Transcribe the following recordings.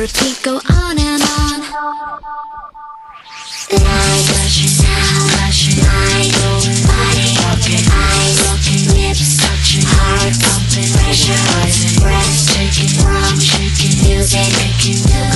repeat, go on and on. Heart pumping. Raise your voice and breath Taking wrong, shaking music, making. good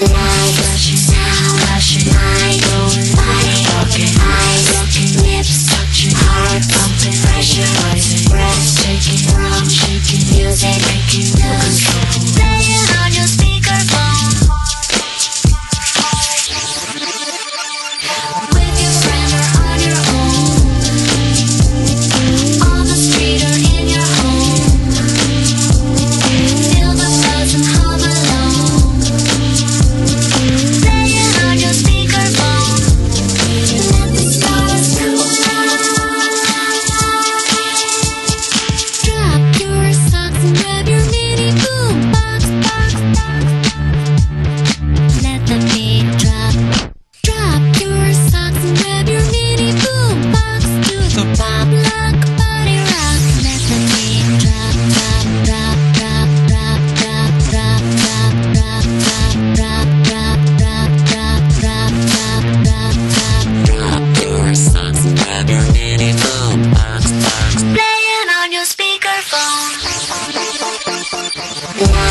Yeah. Wow.